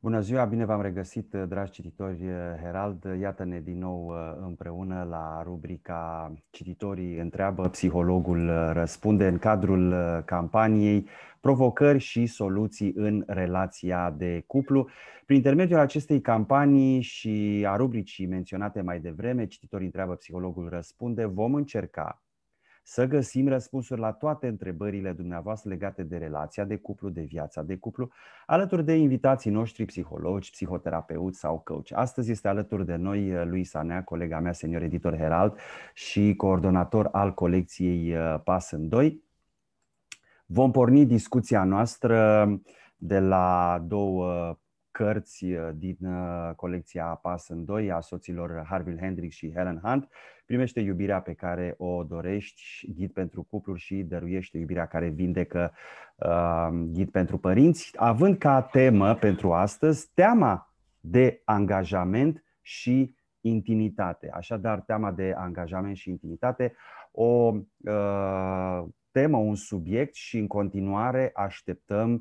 Bună ziua, bine v-am regăsit, dragi cititori Herald. Iată-ne din nou uh, împreună la rubrica Cititorii întreabă, psihologul răspunde în cadrul uh, campaniei Provocări și soluții în relația de cuplu. Prin intermediul acestei campanii și a rubricii menționate mai devreme, Cititorii întreabă, psihologul răspunde, vom încerca să găsim răspunsuri la toate întrebările dumneavoastră legate de relația de cuplu, de viața de cuplu, alături de invitații noștri psihologi, psihoterapeuți sau coach. Astăzi este alături de noi uh, Luisa Nea, colega mea, senior editor Herald și coordonator al colecției uh, Pas în 2. Vom porni discuția noastră de la două cărți uh, din uh, colecția Pas în doi a soților Harville Hendrix și Helen Hunt. Primește iubirea pe care o dorești, ghid pentru cupluri și dăruiește iubirea care vindecă, uh, ghid pentru părinți, având ca temă pentru astăzi teama de angajament și intimitate. Așadar, teama de angajament și intimitate, o uh, temă, un subiect și în continuare așteptăm Uh,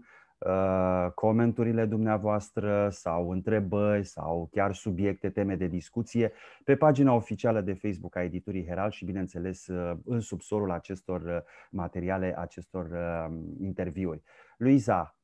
comenturile dumneavoastră sau întrebări sau chiar subiecte, teme de discuție pe pagina oficială de Facebook a editurii Herald și, bineînțeles, uh, în subsolul acestor uh, materiale, acestor interviuri. Luiza,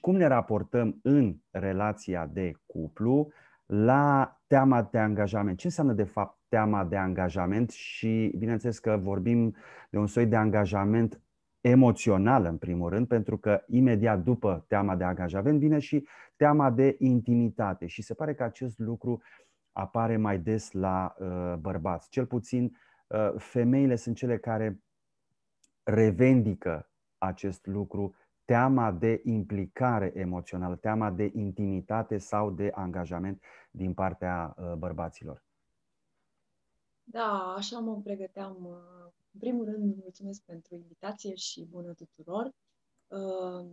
cum ne raportăm în relația de cuplu la teama de angajament? Ce înseamnă, de fapt, teama de angajament și, bineînțeles, că vorbim de un soi de angajament emoțională, în primul rând, pentru că imediat după teama de angajament vine și teama de intimitate. Și se pare că acest lucru apare mai des la uh, bărbați. Cel puțin uh, femeile sunt cele care revendică acest lucru, teama de implicare emoțională, teama de intimitate sau de angajament din partea uh, bărbaților. Da, așa mă pregăteam uh, în primul rând, mulțumesc pentru invitație și bună tuturor. Uh,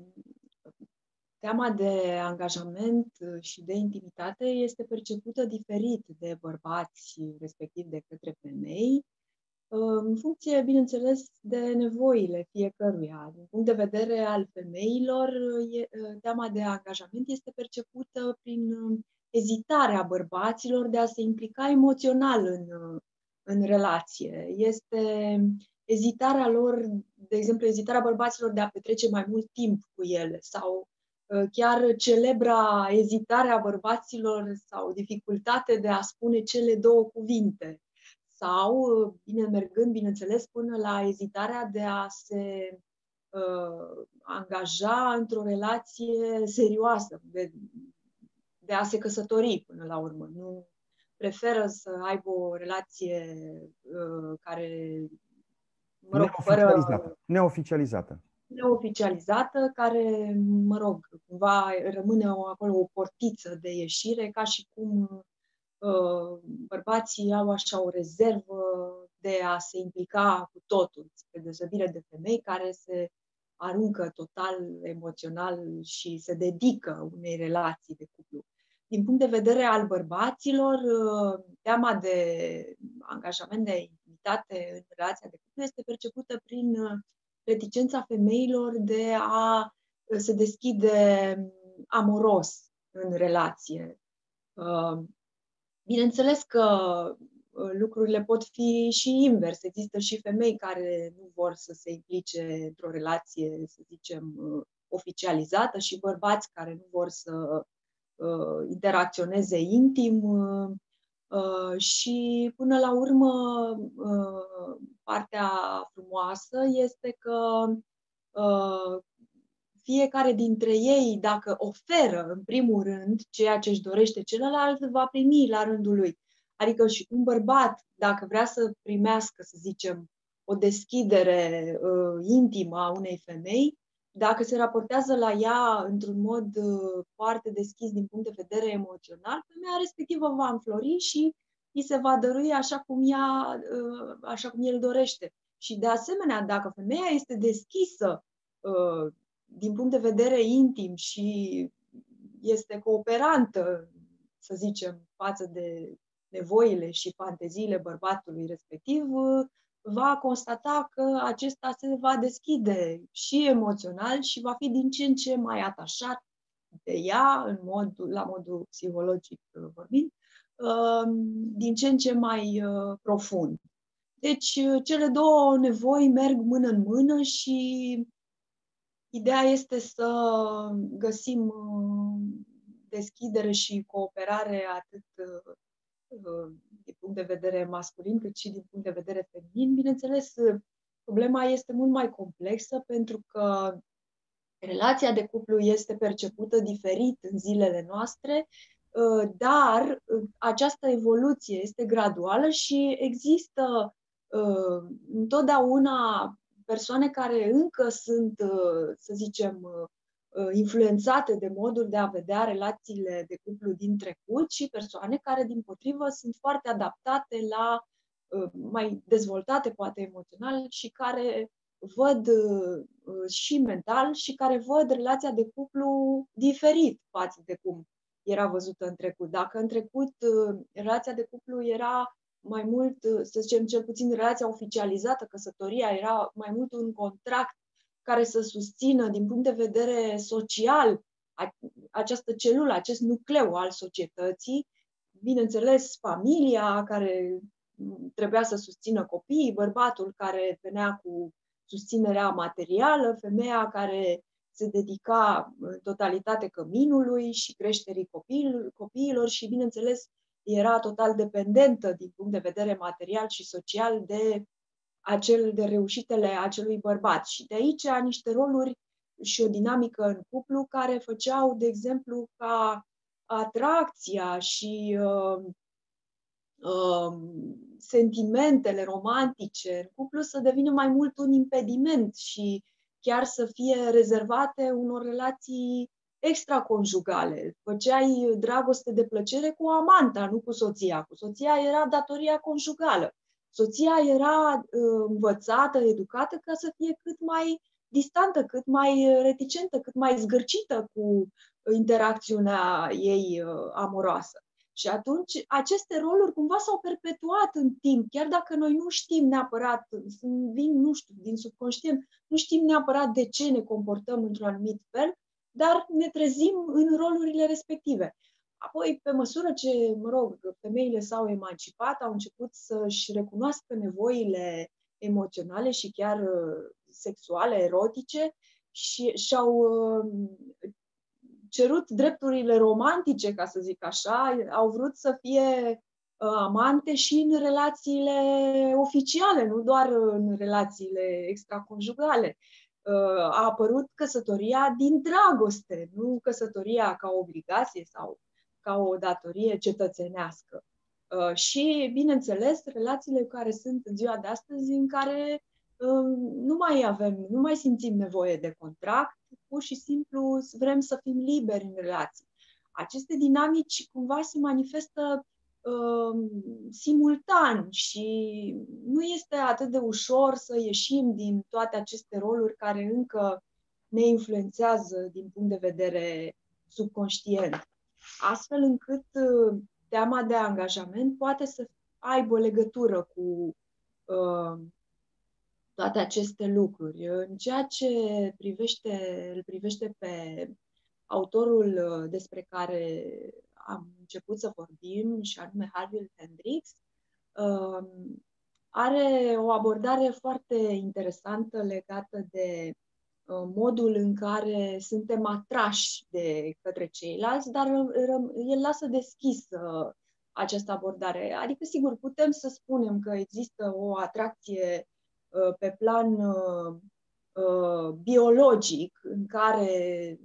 teama de angajament și de intimitate este percepută diferit de bărbați, respectiv de către femei, uh, în funcție, bineînțeles, de nevoile fiecăruia. Din punct de vedere al femeilor, uh, teama de angajament este percepută prin ezitarea bărbaților de a se implica emoțional în în relație. Este ezitarea lor, de exemplu, ezitarea bărbaților de a petrece mai mult timp cu ele sau uh, chiar celebra ezitarea bărbaților sau dificultate de a spune cele două cuvinte sau, uh, bine mergând, bineînțeles, până la ezitarea de a se uh, angaja într-o relație serioasă, de, de a se căsători până la urmă. Nu, preferă să aibă o relație uh, care, mă rog, neoficializată. fără... Neoficializată. Neoficializată, care, mă rog, cumva rămâne acolo o portiță de ieșire, ca și cum uh, bărbații au așa o rezervă de a se implica cu totul, spre deosebire de femei care se aruncă total emoțional și se dedică unei relații de cuplu. Din punct de vedere al bărbaților, uh, teama de angajament, de intimitate în relația de cuplu este percepută prin uh, reticența femeilor de a uh, se deschide um, amoros în relație. Bineînțeles că lucrurile pot fi și invers. Există și femei care nu vor să se implice într-o relație, să zicem, oficializată și bărbați care nu vor să uh, interacționeze intim uh, uh, și până la urmă uh, partea frumoasă este că uh, fiecare dintre ei, dacă oferă în primul rând ceea ce își dorește celălalt, va primi la rândul lui. Adică și un bărbat, dacă vrea să primească, să zicem, o deschidere uh, intimă a unei femei, dacă se raportează la ea într-un mod uh, foarte deschis din punct de vedere emoțional, femeia respectivă va înflori și îi se va dărui așa cum, ea, uh, așa cum el dorește. Și de asemenea, dacă femeia este deschisă uh, din punct de vedere intim și este cooperantă, să zicem, față de nevoile și fanteziile bărbatului respectiv, va constata că acesta se va deschide și emoțional și va fi din ce în ce mai atașat de ea, în mod, la modul psihologic vorbind, din ce în ce mai profund. Deci, cele două nevoi merg mână în mână și ideea este să găsim deschidere și cooperare atât din punct de vedere masculin cât și din punct de vedere feminin. Bineînțeles, problema este mult mai complexă pentru că relația de cuplu este percepută diferit în zilele noastre, uh, dar uh, această evoluție este graduală și există uh, întotdeauna persoane care încă sunt, să zicem, influențate de modul de a vedea relațiile de cuplu din trecut și persoane care, din potrivă, sunt foarte adaptate la mai dezvoltate, poate emoțional, și care văd uh, și mental și care văd relația de cuplu diferit față de cum era văzută în trecut. Dacă în trecut uh, relația de cuplu era mai mult, uh, să zicem, cel puțin relația oficializată, căsătoria era mai mult un contract care să susțină din punct de vedere social această celulă, acest nucleu al societății, bineînțeles familia care trebuia să susțină copiii, bărbatul care venea cu susținerea materială, femeia care se dedica în totalitate căminului și creșterii copiilor, copiilor și, bineînțeles, era total dependentă din punct de vedere material și social de acel, de reușitele acelui bărbat. Și de aici niște roluri și o dinamică în cuplu care făceau, de exemplu, ca atracția și uh, uh, sentimentele romantice în cuplu să devină mai mult un impediment și chiar să fie rezervate unor relații extraconjugale. Făceai dragoste de plăcere cu amanta, nu cu soția. Cu soția era datoria conjugală. Soția era uh, învățată, educată ca să fie cât mai distantă, cât mai reticentă, cât mai zgârcită cu interacțiunea ei uh, amoroasă. Și atunci aceste roluri cumva s-au perpetuat în timp, chiar dacă noi nu știm neapărat, vin, nu știu, din subconștient, nu știm neapărat de ce ne comportăm într-un anumit fel, dar ne trezim în rolurile respective. Apoi, pe măsură ce, mă rog, femeile s-au emancipat, au început să-și recunoască nevoile emoționale și chiar uh, sexuale, erotice și și-au uh, cerut drepturile romantice, ca să zic așa, au vrut să fie uh, amante și în relațiile oficiale, nu doar în relațiile extraconjugale. Uh, a apărut căsătoria din dragoste, nu căsătoria ca o obligație sau ca o datorie cetățenească. Uh, și, bineînțeles, relațiile care sunt în ziua de astăzi, în care nu mai avem, nu mai simțim nevoie de contract, pur și simplu vrem să fim liberi în relații. Aceste dinamici cumva se manifestă uh, simultan și nu este atât de ușor să ieșim din toate aceste roluri care încă ne influențează din punct de vedere subconștient. Astfel încât uh, teama de angajament poate să aibă legătură cu uh, toate aceste lucruri. În ceea ce privește, îl privește pe autorul uh, despre care am început să vorbim, și anume Harville Hendricks, um, are o abordare foarte interesantă legată de uh, modul în care suntem atrași de către ceilalți, dar el lasă deschisă această abordare. Adică, sigur, putem să spunem că există o atracție Uh, pe plan uh, uh, biologic, în care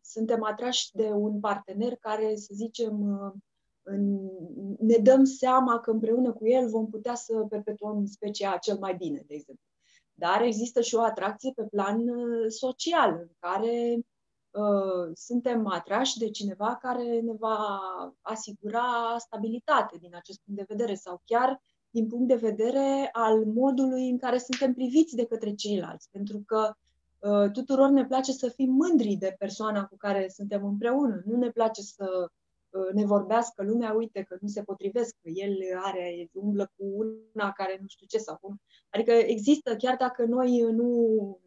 suntem atrași de un partener care, să zicem, ne dăm seama că împreună cu el vom putea să perpetuăm specia cel mai bine, de exemplu. Dar există și o atracție pe plan social, în care uh, suntem atrași de cineva care ne va asigura stabilitate din acest punct de vedere sau chiar din punct de vedere al modului în care suntem priviți de către ceilalți. Pentru că uh, tuturor ne place să fim mândri de persoana cu care suntem împreună. Nu ne place să uh, ne vorbească lumea, uite că nu se potrivesc, că el are, umblă cu una care nu știu ce sau cum. Adică există, chiar dacă noi nu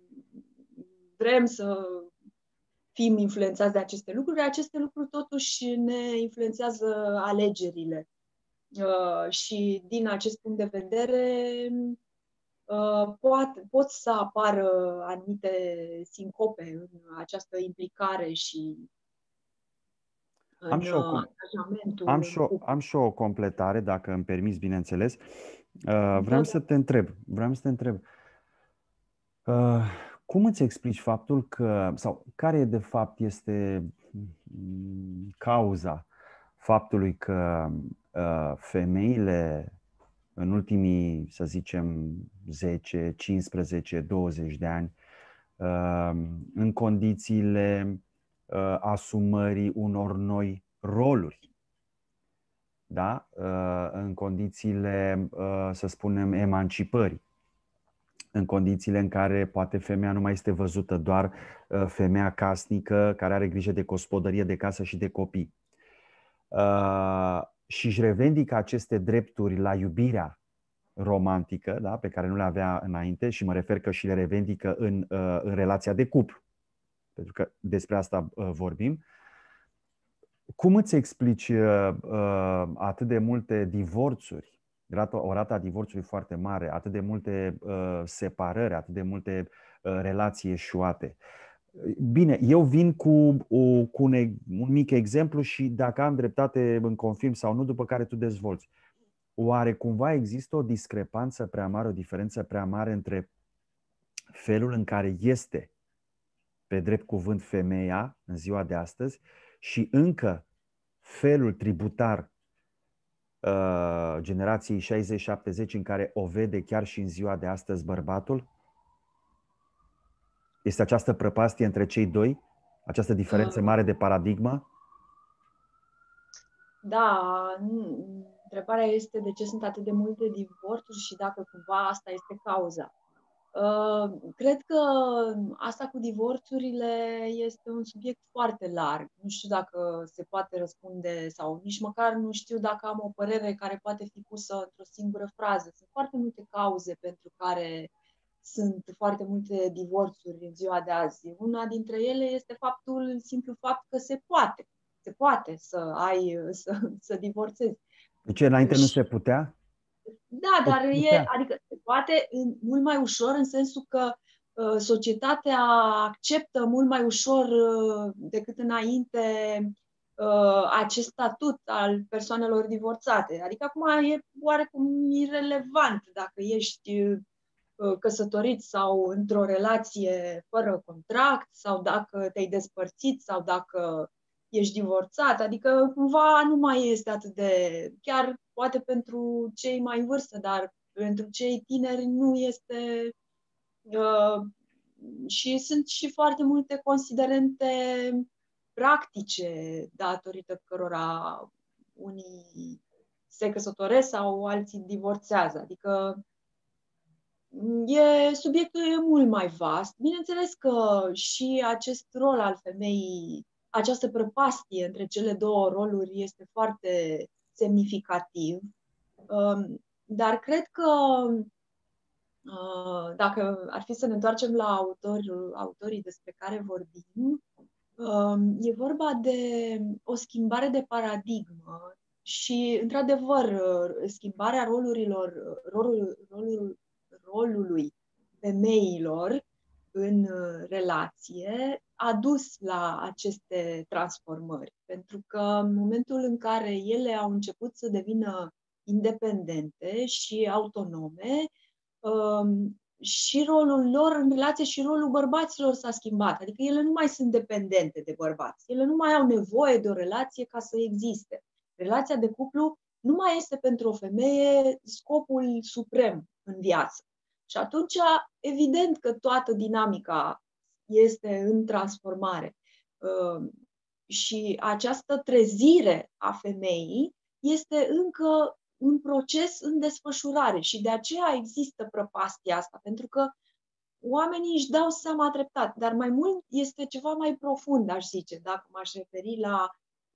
vrem să fim influențați de aceste lucruri, aceste lucruri totuși ne influențează alegerile. Uh, și din acest punct de vedere uh, pot, pot să apară anumite sincope în această implicare și în am și, o, am, și o, am și o completare, dacă îmi permiți, bineînțeles. Uh, vreau da, să te întreb, vreau să te întreb, cum îți explici faptul că, sau care de fapt este mm, cauza faptului că uh, femeile în ultimii, să zicem, 10, 15, 20 de ani, uh, în condițiile uh, asumării unor noi roluri, da? în condițiile, să spunem, emancipării, în condițiile în care poate femeia nu mai este văzută doar femeia casnică care are grijă de gospodărie, de casă și de copii. Uh, și își revendică aceste drepturi la iubirea romantică, da, pe care nu le avea înainte și mă refer că și le revendică în, uh, în relația de cuplu, pentru că despre asta uh, vorbim. Cum îți explici atât de multe divorțuri, o rată a divorțului foarte mare, atât de multe separări, atât de multe relații eșuate? Bine, eu vin cu, o, cu un, un mic exemplu și dacă am dreptate în confirm sau nu, după care tu dezvolți. Oare cumva există o discrepanță prea mare, o diferență prea mare între felul în care este pe drept cuvânt femeia în ziua de astăzi și încă felul tributar uh, generației 60-70 în care o vede chiar și în ziua de astăzi bărbatul? Este această prăpastie între cei doi? Această diferență mare de paradigmă? Da, întrebarea este de ce sunt atât de multe divorțuri și dacă cumva asta este cauza. Uh, cred că asta cu divorțurile este un subiect foarte larg. Nu știu dacă se poate răspunde sau nici măcar nu știu dacă am o părere care poate fi pusă într-o singură frază. Sunt foarte multe cauze pentru care sunt foarte multe divorțuri în ziua de azi. Una dintre ele este faptul, simplu fapt că se poate. Se poate să ai, să, să divorțezi. Deci înainte nu se putea? Da, dar e, adică se poate în, mult mai ușor în sensul că uh, societatea acceptă mult mai ușor uh, decât înainte uh, acest statut al persoanelor divorțate. Adică acum e oarecum irrelevant dacă ești Uh, căsătorit sau într-o relație fără contract sau dacă te-ai despărțit sau dacă ești divorțat, adică cumva nu mai este atât de, chiar poate pentru cei mai în vârstă, dar pentru cei tineri nu este uh, și sunt și foarte multe considerente practice datorită cărora unii se căsătoresc sau alții divorțează. Adică E, subiectul e mult mai vast. Bineînțeles că și acest rol al femeii, această prăpastie între cele două roluri este foarte semnificativ. Um, dar cred că uh, dacă ar fi să ne întoarcem la autorul, autorii despre care vorbim, um, e vorba de o schimbare de paradigmă și, într-adevăr, schimbarea rolurilor, rolul, rolul, rolului femeilor în uh, relație a dus la aceste transformări. Pentru că în momentul în care ele au început să devină independente și autonome, um, și rolul lor în relație și rolul bărbaților s-a schimbat. Adică ele nu mai sunt dependente de bărbați. Ele nu mai au nevoie de o relație ca să existe. Relația de cuplu nu mai este pentru o femeie scopul suprem în viață. Și atunci, evident că toată dinamica este în transformare. Ehm, și această trezire a femeii este încă un proces în desfășurare și de aceea există prăpastia asta, pentru că oamenii își dau seama treptat, dar mai mult este ceva mai profund, aș zice, dacă m-aș referi la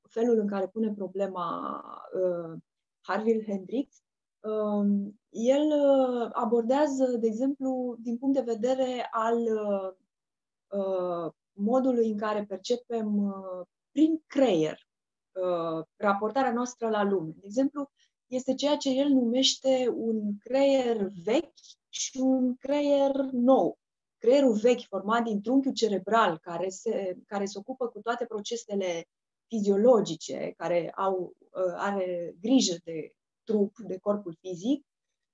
felul în care pune problema uh, Harville Hendricks, Um, el uh, abordează, de exemplu, din punct de vedere al uh, uh, modului în care percepem uh, prin creier uh, raportarea noastră la lume. De exemplu, este ceea ce el numește un creier vechi și un creier nou. Creierul vechi, format din trunchiul cerebral, care se, care se ocupă cu toate procesele fiziologice, care au, uh, are grijă de trup, de corpul fizic,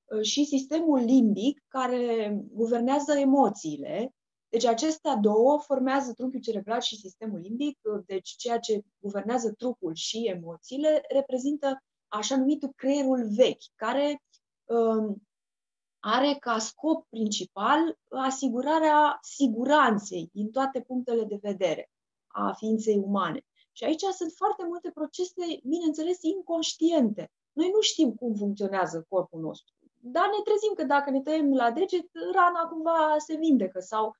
uh, și sistemul limbic, care guvernează emoțiile. Deci acestea două formează trunchiul cerebral și sistemul limbic, uh, deci ceea ce guvernează trupul și emoțiile reprezintă așa numitul creierul vechi, care um, are ca scop principal asigurarea siguranței din toate punctele de vedere a ființei umane. Și aici sunt foarte multe procese, bineînțeles, inconștiente. Noi nu știm cum funcționează corpul nostru, dar ne trezim că dacă ne tăiem la deget, rana cumva se vindecă sau um,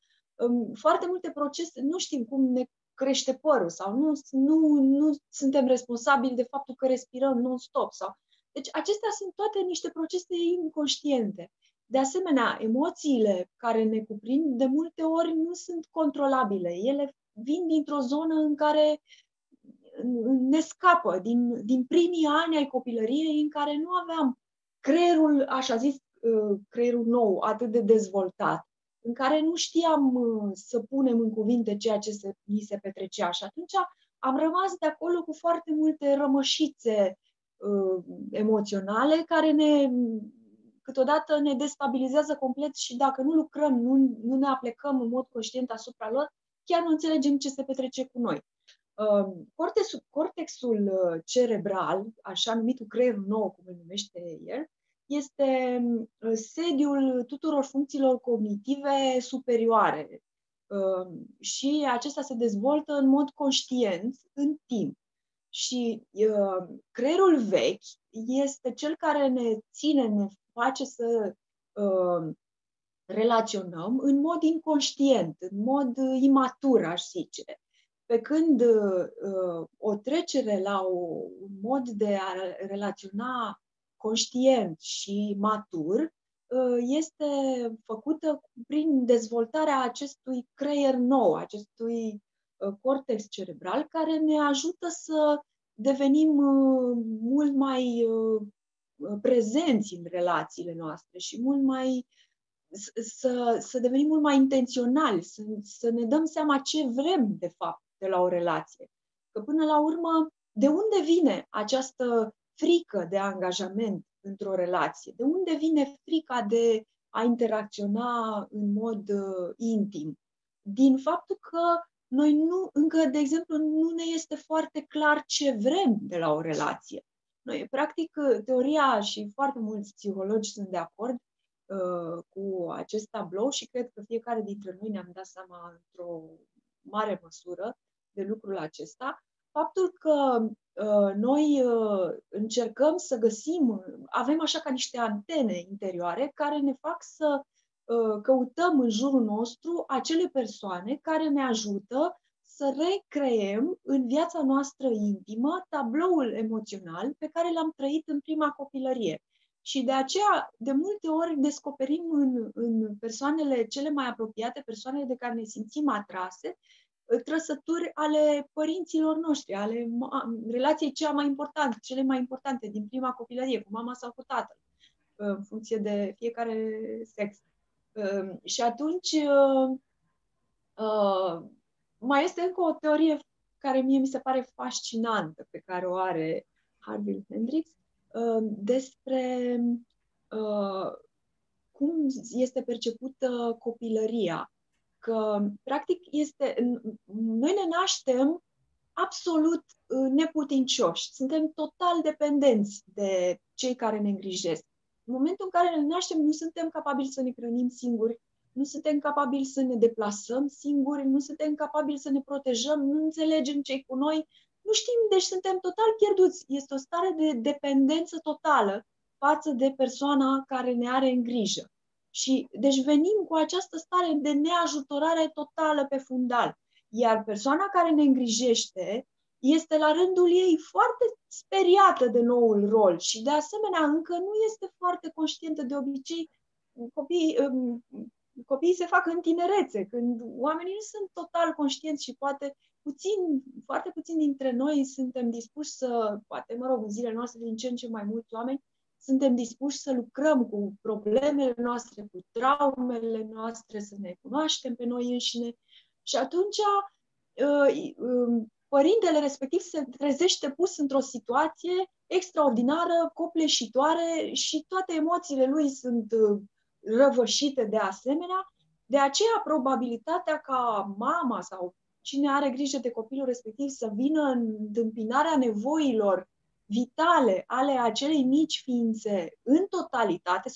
foarte multe procese, nu știm cum ne crește părul sau nu, nu, nu suntem responsabili de faptul că respirăm non-stop. Sau... Deci acestea sunt toate niște procese inconștiente. De asemenea, emoțiile care ne cuprind de multe ori nu sunt controlabile. Ele vin dintr-o zonă în care ne scapă din, din primii ani ai copilăriei în care nu aveam creierul, așa zis, uh, creierul nou, atât de dezvoltat, în care nu știam uh, să punem în cuvinte ceea ce se, ni se petrecea. Și atunci am rămas de acolo cu foarte multe rămășițe uh, emoționale care ne câteodată ne destabilizează complet și dacă nu lucrăm, nu, nu ne aplecăm în mod conștient asupra lor, chiar nu înțelegem ce se petrece cu noi. Um, cortexul, cortexul uh, cerebral, așa numitul creier nou, cum îl numește el, este uh, sediul tuturor funcțiilor cognitive superioare um, și acesta se dezvoltă în mod conștient în timp. Și uh, creierul vechi este cel care ne ține, ne face să uh, relaționăm în mod inconștient, în mod imatur, aș zice. Pe când uh, o trecere la o, un mod de a relaționa conștient și matur uh, este făcută prin dezvoltarea acestui creier nou, acestui uh, cortex cerebral, care ne ajută să devenim uh, mult mai uh, prezenți în relațiile noastre și mult mai să, să devenim mult mai intenționali, să, să ne dăm seama ce vrem, de fapt, de la o relație. Că până la urmă, de unde vine această frică de angajament într-o relație? De unde vine frica de a interacționa în mod uh, intim? Din faptul că noi nu, încă, de exemplu, nu ne este foarte clar ce vrem de la o relație. Noi, practic, teoria și foarte mulți psihologi sunt de acord uh, cu acest tablou și cred că fiecare dintre noi ne-am dat seama într-o mare măsură de lucrul acesta, faptul că uh, noi uh, încercăm să găsim, avem așa ca niște antene interioare care ne fac să uh, căutăm în jurul nostru acele persoane care ne ajută să recreem în viața noastră intimă tabloul emoțional pe care l-am trăit în prima copilărie. Și de aceea, de multe ori, descoperim în, în persoanele cele mai apropiate, persoanele de care ne simțim atrase, trăsături ale părinților noștri, ale relației cea mai importante, cele mai importante din prima copilărie, cu mama sau cu tatăl, în funcție de fiecare sex. Și atunci mai este încă o teorie care mie mi se pare fascinantă, pe care o are Harville Hendrix, despre cum este percepută copilăria că, practic, este, noi ne naștem absolut uh, neputincioși, suntem total dependenți de cei care ne îngrijesc. În momentul în care ne naștem, nu suntem capabili să ne hrănim singuri, nu suntem capabili să ne deplasăm singuri, nu suntem capabili să ne protejăm, nu înțelegem ce cu noi, nu știm, deci suntem total pierduți. Este o stare de dependență totală față de persoana care ne are în grijă. Și deci venim cu această stare de neajutorare totală pe fundal. Iar persoana care ne îngrijește este la rândul ei foarte speriată de noul rol și de asemenea încă nu este foarte conștientă de obicei. Copiii, um, copiii se fac în tinerețe, când oamenii nu sunt total conștienți și poate puțin, foarte puțin dintre noi suntem dispuși să, poate, mă rog, în zilele noastre din ce în ce mai mulți oameni, suntem dispuși să lucrăm cu problemele noastre, cu traumele noastre, să ne cunoaștem pe noi înșine. Și atunci uh, um, părintele respectiv se trezește pus într-o situație extraordinară, copleșitoare și toate emoțiile lui sunt uh, răvășite de asemenea. De aceea, probabilitatea ca mama sau cine are grijă de copilul respectiv să vină în întâmpinarea nevoilor vitale ale acelei mici ființe în totalitate, 100%,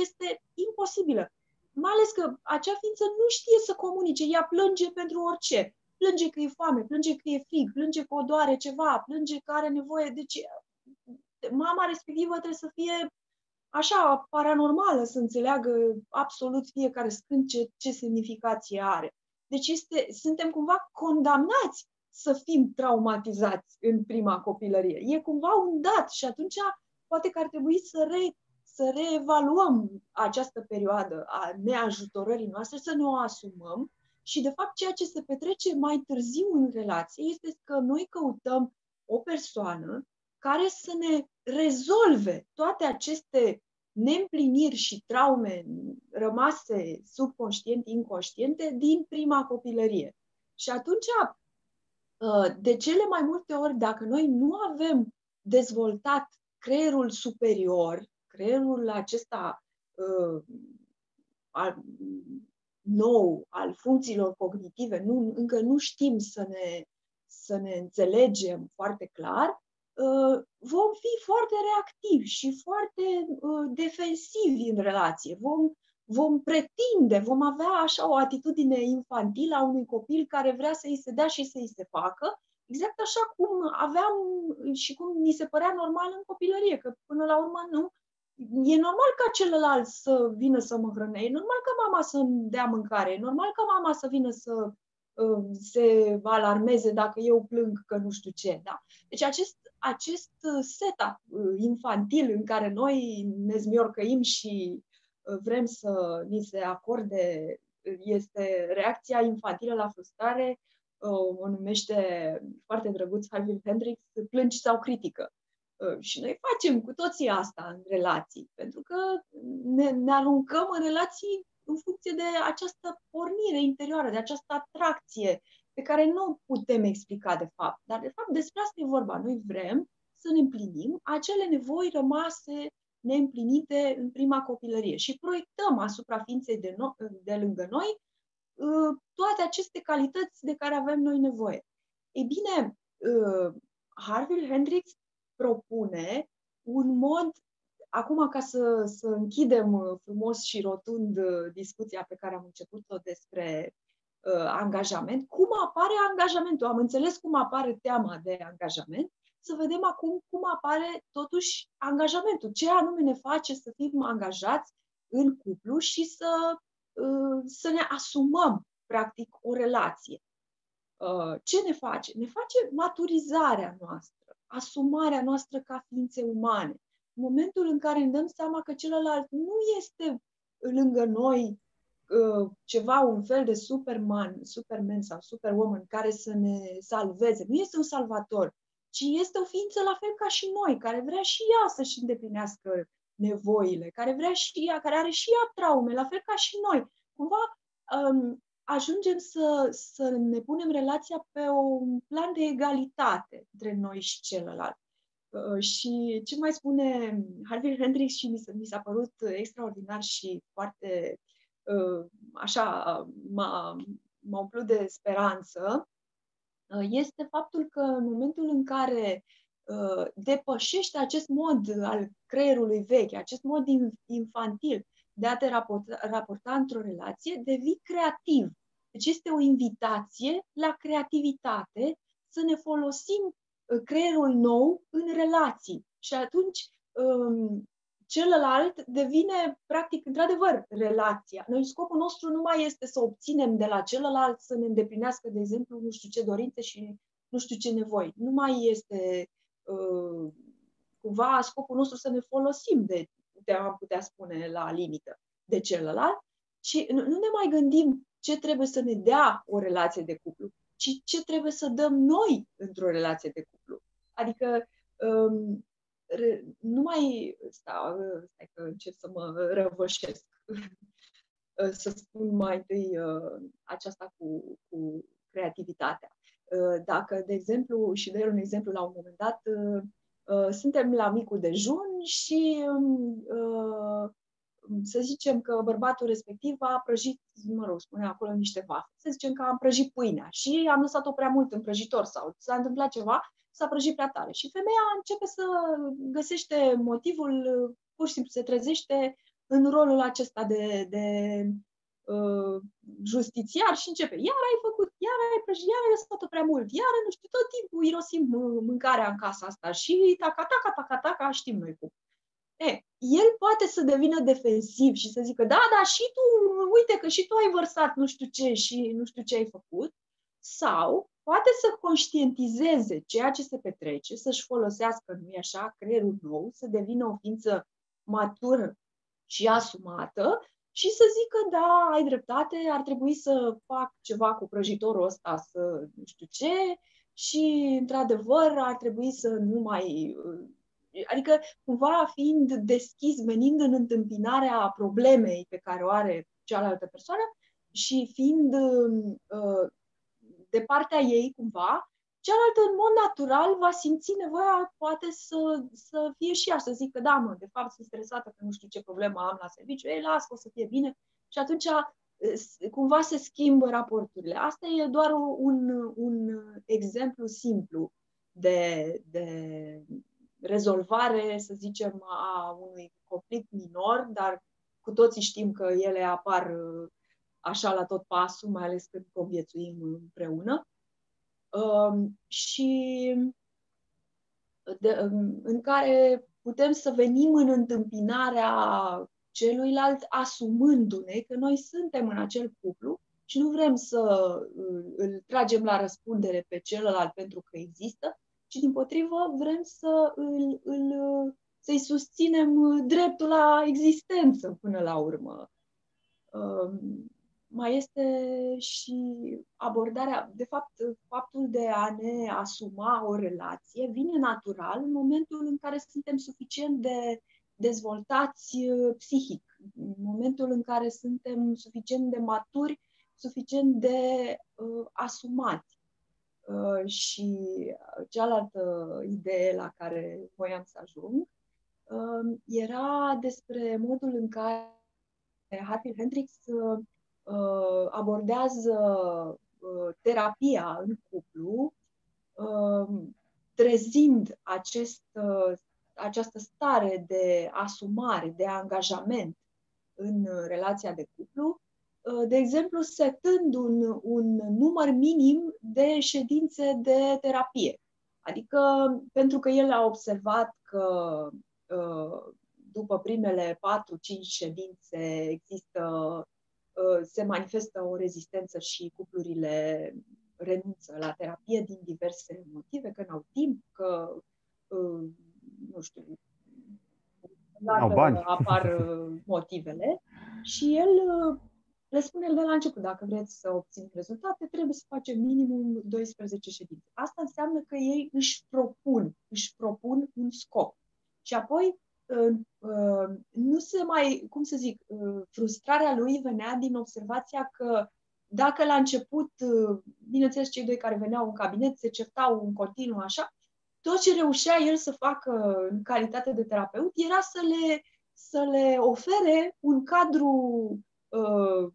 este imposibilă. Mai ales că acea ființă nu știe să comunice, ea plânge pentru orice. Plânge că e foame, plânge că e frig, plânge că o doare ceva, plânge că are nevoie. Deci mama respectivă trebuie să fie așa paranormală, să înțeleagă absolut fiecare scânt ce, ce semnificație are. Deci este, suntem cumva condamnați să fim traumatizați în prima copilărie. E cumva un dat și atunci poate că ar trebui să, re, să reevaluăm această perioadă a neajutorării noastre, să ne o asumăm și, de fapt, ceea ce se petrece mai târziu în relație este că noi căutăm o persoană care să ne rezolve toate aceste neîmpliniri și traume rămase subconștiente, inconștiente din prima copilărie. Și atunci, uh, de cele mai multe ori, dacă noi nu avem dezvoltat creierul superior, creierul acesta uh, al, nou al funcțiilor cognitive, nu, încă nu știm să ne, să ne înțelegem foarte clar, Uh, vom fi foarte reactivi și foarte uh, defensivi în relație. Vom, vom pretinde, vom avea așa o atitudine infantilă a unui copil care vrea să îi se dea și să îi se facă, exact așa cum aveam și cum ni se părea normal în copilărie, că până la urmă nu. E normal ca celălalt să vină să mă hrănească, e normal ca mama să-mi dea mâncare, e normal ca mama să vină să uh, se alarmeze dacă eu plâng că nu știu ce. Da? Deci acest acest uh, setup uh, infantil în care noi ne zmiorcăim și uh, vrem să ni se acorde, este reacția infantilă la frustrare, o numește foarte drăguț Harvey Hendrix, plângi sau critică. Și noi facem cu toții asta în relații, pentru că ne, ne aruncăm în relații în funcție de această pornire interioară, de această atracție pe care nu putem explica de fapt. Dar, de fapt, despre asta e vorba. Noi vrem să ne împlinim acele nevoi rămase neîmplinite în prima copilărie și proiectăm asupra ființei de, no- de lângă noi uh, toate aceste calități de care avem noi nevoie. Ei bine, uh, Harvey Hendrix propune un mod, acum ca să, să închidem uh, frumos și rotund discuția pe care am început-o despre uh, angajament. Cum apare angajamentul? Am înțeles cum apare teama de angajament. Să vedem acum cum apare totuși angajamentul. Ce anume ne face să fim angajați în cuplu și să, uh, să ne asumăm, practic, o relație. Uh, ce ne face? Ne face maturizarea noastră, asumarea noastră ca ființe umane. În momentul în care ne dăm seama că celălalt nu este lângă noi Uh, ceva, un fel de Superman, Superman sau Superwoman care să ne salveze. Nu este un salvator, ci este o ființă la fel ca și noi, care vrea și ea să-și îndeplinească nevoile, care vrea și ea, care are și ea traume, la fel ca și noi. Cumva um, ajungem să, să ne punem relația pe un plan de egalitate între noi și celălalt. Uh, și ce mai spune Harvey Hendrix și mi s-a, mi s-a părut extraordinar și foarte Uh, așa m-a, m-a umplut de speranță uh, este faptul că în momentul în care uh, depășește acest mod al creierului vechi, acest mod infantil de a te raporta, raporta într-o relație, devii creativ. Deci este o invitație la creativitate să ne folosim creierul nou în relații. Și atunci um, celălalt devine, practic, într-adevăr, relația. Noi scopul nostru nu mai este să obținem de la celălalt să ne îndeplinească, de exemplu, nu știu ce dorințe și nu știu ce nevoi. Nu mai este uh, cumva scopul nostru să ne folosim de, de am putea spune, la limită de celălalt, ci nu, nu ne mai gândim ce trebuie să ne dea o relație de cuplu, ci ce trebuie să dăm noi într-o relație de cuplu. Adică um, nu mai stau, stai că încep să mă răvășesc, să spun mai întâi uh, aceasta cu, cu creativitatea. Uh, dacă, de exemplu, și de un exemplu la un moment dat, uh, suntem la micul dejun și um, să zicem că bărbatul respectiv a prăjit, mă rog, spune acolo niște vafe. Să zicem că am prăjit pâinea și am lăsat-o prea mult în prăjitor sau s-a întâmplat ceva, s-a prăjit prea tare. Și femeia începe să găsește motivul, pur și simplu se trezește în rolul acesta de, de uh, justițiar și începe, iar ai făcut, iar ai prăjit, iar ai lăsat-o prea mult, iar nu știu, tot timpul irosim mâncarea în casa asta și taca, taca, taca, taca, știm noi cum. E, el poate să devină defensiv și să zică, da, da, și tu, uite că și tu ai vărsat nu știu ce și nu știu ce ai făcut, sau poate să conștientizeze ceea ce se petrece, să-și folosească, nu așa, creierul nou, să devină o ființă matură și asumată și să zică, da, ai dreptate, ar trebui să fac ceva cu prăjitorul ăsta, să nu știu ce, și, într-adevăr, ar trebui să nu mai Adică, cumva, fiind deschis, venind în întâmpinarea problemei pe care o are cealaltă persoană și fiind uh, de partea ei, cumva, cealaltă, în mod natural, va simți nevoia, poate, să, să fie și ea, să zică, da, mă, de fapt, sunt stresată că nu știu ce problemă am la serviciu, ei, las, o să fie bine. Și atunci, uh, cumva, se schimbă raporturile. Asta e doar un, un exemplu simplu de, de rezolvare, să zicem, a unui conflict minor, dar cu toții știm că ele apar uh, așa la tot pasul, mai ales când conviețuim împreună. Um, și de, um, în care putem să venim în întâmpinarea celuilalt asumându-ne că noi suntem în acel cuplu și nu vrem să îl, îl tragem la răspundere pe celălalt pentru că există, ci din potrivă vrem să îl, îl, să-i susținem dreptul la existență până la urmă. Um, mai este și abordarea, de fapt, faptul de a ne asuma o relație vine natural în momentul în care suntem suficient de dezvoltați uh, psihic, în momentul în care suntem suficient de maturi, suficient de uh, asumați. Uh, și cealaltă idee la care voiam să ajung uh, era despre modul în care Hartfield Hendricks uh, abordează terapia în cuplu, trezind acest, această stare de asumare, de angajament în relația de cuplu, Uh, de exemplu, setând un, un număr minim de ședințe de terapie. Adică, pentru că el a observat că uh, după primele 4-5 ședințe există, uh, se manifestă o rezistență și cuplurile renunță la terapie din diverse motive, că n-au timp, că, nu știu, bani. apar motivele. Și el le spune el de la început, dacă vreți să obțineți rezultate, trebuie să facem minimum 12 ședințe. Asta înseamnă că ei își propun, își propun un scop. Și apoi uh, uh, nu se mai, cum să zic, uh, frustrarea lui venea din observația că dacă la început, bineînțeles, cei doi care veneau în cabinet se certau în continuu așa, tot ce reușea el să facă în calitate de terapeut era să le, să le ofere un cadru uh,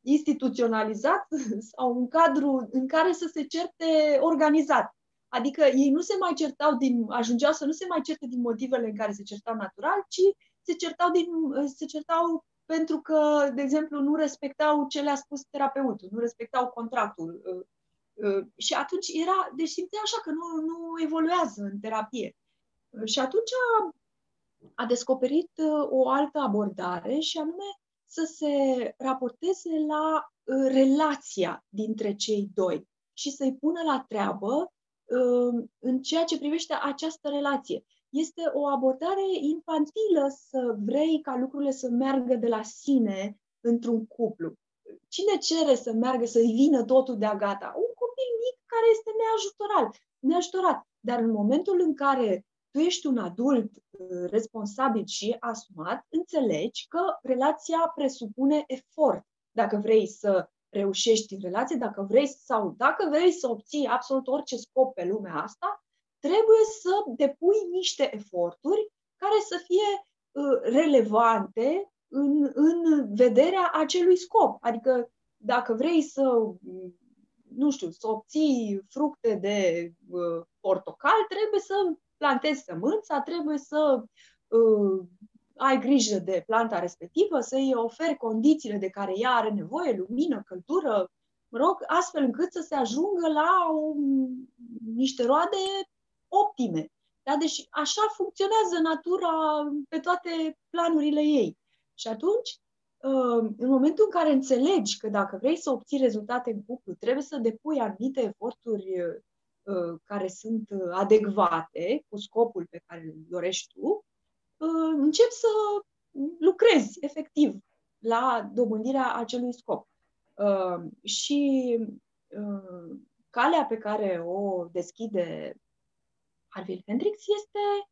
instituționalizat sau un cadru în care să se certe organizat. Adică ei nu se mai certau din, ajungeau să nu se mai certe din motivele în care se certau natural, ci se certau, din, se certau pentru că, de exemplu, nu respectau ce le-a spus terapeutul, nu respectau contractul. Uh, uh, și atunci era, deci simțea așa că nu, nu evoluează în terapie. Și atunci a, a descoperit uh, o altă abordare și anume să se raporteze la uh, relația dintre cei doi și să-i pună la treabă uh, în ceea ce privește această relație. Este o abordare infantilă să vrei ca lucrurile să meargă de la sine într-un cuplu. Cine cere să meargă, să-i vină totul de-a gata? Un copil mic care este neajutorat. neajutorat. Dar în momentul în care tu ești un adult uh, responsabil și asumat, înțelegi că relația presupune efort. Dacă vrei să reușești în relație, dacă vrei sau dacă vrei să obții absolut orice scop pe lumea asta, trebuie să depui niște eforturi care să fie uh, relevante în, în vederea acelui scop. Adică dacă vrei să, nu știu, să obții fructe de uh, portocal, trebuie să plantezi sămânța, trebuie să uh, ai grijă de planta respectivă, să-i oferi condițiile de care ea are nevoie, lumină, căldură, mă rog, astfel încât să se ajungă la un, niște roade optime. Da? Deci așa funcționează natura pe toate planurile ei. Și atunci, uh, în momentul în care înțelegi că dacă vrei să obții rezultate în cuplu, trebuie să depui anumite eforturi uh, care sunt adecvate cu scopul pe care îl dorești tu, uh, începi să lucrezi efectiv la dobândirea acelui scop. Și calea pe care o deschide Harville Hendrix este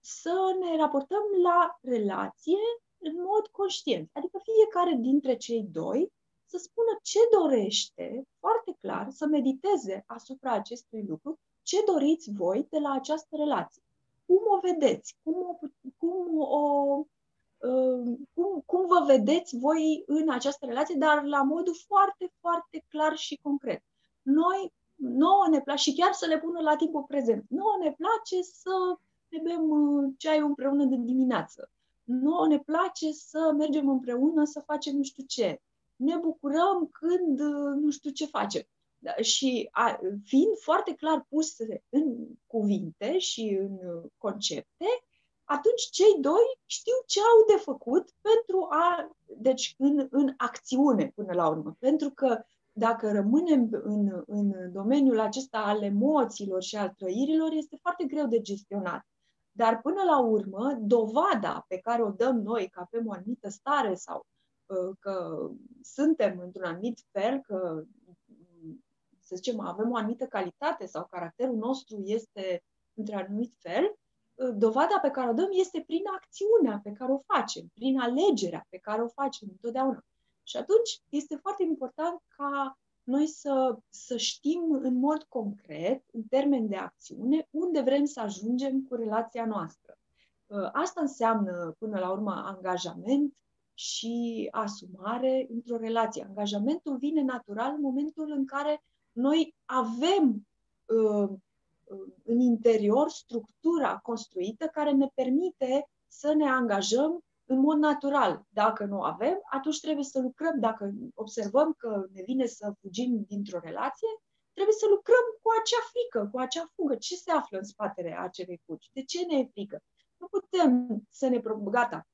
să ne raportăm la relație în mod conștient. Adică fiecare dintre cei doi să spună ce dorește foarte clar, să mediteze asupra acestui lucru, ce doriți voi de la această relație. Cum o vedeți? Cum o, cum o uh, cum, cum vă vedeți voi în această relație, dar la modul foarte, foarte clar și concret. Noi, nouă ne place, și chiar să le pună la timpul prezent, nouă ne place să ne bem uh, ceai împreună de dimineață. Nu ne place să mergem împreună să facem nu știu ce. Ne bucurăm când uh, nu știu ce facem. Da, și a, fiind foarte clar puse în cuvinte și în uh, concepte, atunci cei doi știu ce au de făcut pentru a. Deci, în, în acțiune, până la urmă. Pentru că dacă rămânem în, în domeniul acesta al emoțiilor și al trăirilor, este foarte greu de gestionat. Dar până la urmă, dovada pe care o dăm noi că avem o anumită stare sau uh, că suntem într-un anumit fel, că, să zicem, avem o anumită calitate sau caracterul nostru este într-un anumit fel, uh, dovada pe care o dăm este prin acțiunea pe care o facem, prin alegerea pe care o facem întotdeauna. Și atunci este foarte important ca noi să, să știm în mod concret, în termen de acțiune, unde vrem să ajungem cu relația noastră. Uh, asta înseamnă, până la urmă, angajament și asumare într-o relație. Angajamentul vine natural în momentul în care noi avem uh, uh, în interior structura construită care ne permite să ne angajăm în mod natural. Dacă nu avem, atunci trebuie să lucrăm. Dacă observăm că ne vine să fugim dintr-o relație, trebuie să lucrăm cu acea frică, cu acea fugă. Ce se află în spatele acelei fugi? De ce ne e frică? Nu putem să ne... Gata.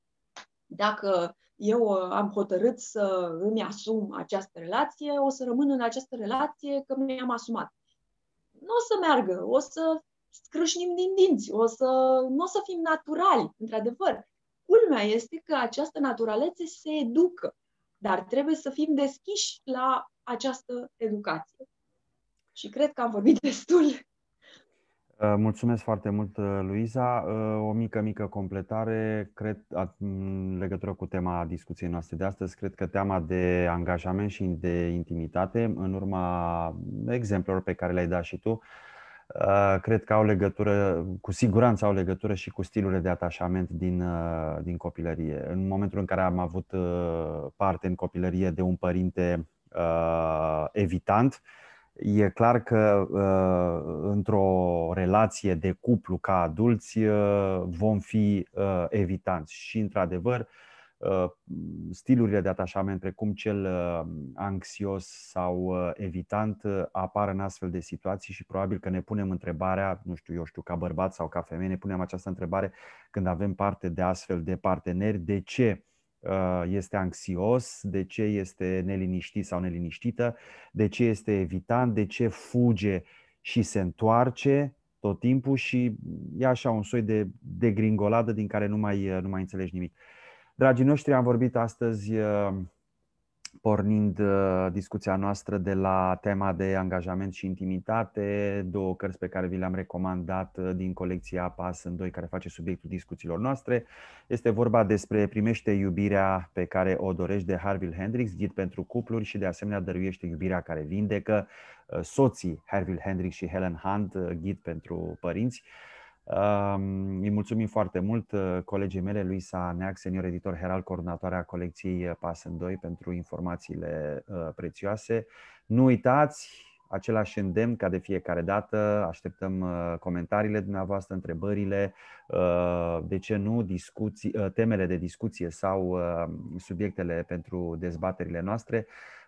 Dacă eu uh, am hotărât să îmi asum această relație, o să rămân în această relație că mi-am asumat. Nu o să meargă, o să scrâșnim din dinți, o să, nu o să fim naturali, într-adevăr. Culmea este că această naturalețe se educă, dar trebuie să fim deschiși la această educație. Și cred că am vorbit destul. Uh, mulțumesc foarte mult, uh, Luiza. Uh, o mică, mică completare, cred, în legătură cu tema discuției noastre de astăzi, cred că teama de angajament și de intimitate, în urma exemplelor pe care le-ai dat și tu, Uh, cred că au legătură, cu siguranță au legătură și cu stilurile de atașament din, uh, din copilărie. În momentul în care am avut uh, parte în copilărie de un părinte uh, evitant, e clar că uh, într-o relație de cuplu ca adulți uh, vom fi uh, evitanți. Și, într-adevăr, uh, Uh, stilurile de atașament, precum cel uh, anxios sau uh, evitant, apar în astfel de situații și probabil că ne punem întrebarea, nu știu, eu știu, ca bărbat sau ca femeie, ne punem această întrebare când avem parte de astfel de parteneri, de ce este anxios, de ce este neliniștit sau neliniștită, de ce este evitant, de ce fuge și se întoarce tot timpul și e așa un soi de, de gringoladă din care nu mai, nu mai înțelegi nimic. Dragii noștri, am vorbit astăzi pornind uh, discuția noastră de la tema de angajament și intimitate, două cărți pe care vi le-am recomandat uh, din colecția PAS în doi care face subiectul discuțiilor noastre. Este vorba despre Primește iubirea pe care o dorești de Harville Hendrix, ghid pentru cupluri și de asemenea dăruiește iubirea care vindecă, uh, soții Harville Hendrix și Helen Hunt, ghid pentru părinți. Îi mulțumim foarte mult uh, colegii mele, Luisa Neac, senior editor Herald, coordonatoarea colecției uh, Pas în 2 pentru informațiile uh, prețioase. Nu uitați, același îndemn ca de fiecare dată, așteptăm comentariile dumneavoastră, întrebările, de ce nu, discuții, temele de discuție sau subiectele pentru dezbaterile noastre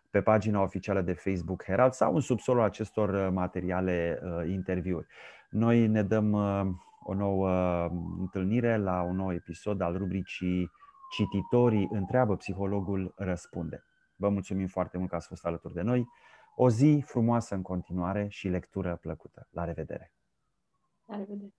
pe pagina oficială de Facebook Herald sau în subsolul acestor materiale interviuri. Noi ne dăm uh, o nouă um, întâlnire la un nou episod al rubricii Cititorii întreabă, psihologul răspunde. Vă mulțumim foarte mult că ați fost alături de noi. O zi frumoasă în continuare și lectură plăcută. La revedere! La revedere!